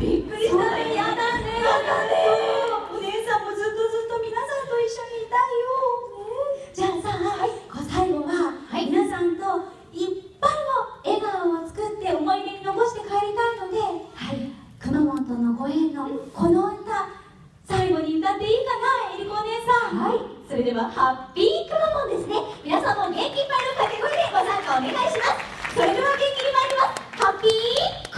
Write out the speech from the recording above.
びっくりしたやだねやだねお姉さんもずっとずっと皆さんと一緒にいたいよ、ね、じゃあさ、はい、最後は、はい、皆さんといっぱいの笑顔を作って思い出に残して帰りたいので、はい、くまモンとのご縁のこの歌最後に歌っていいかなえりこお姉さんはいそれではハッピーくまモンですね皆さんも元気いっぱいの掛け声でご参加お願いします。それでは元気に参ります。ハッピー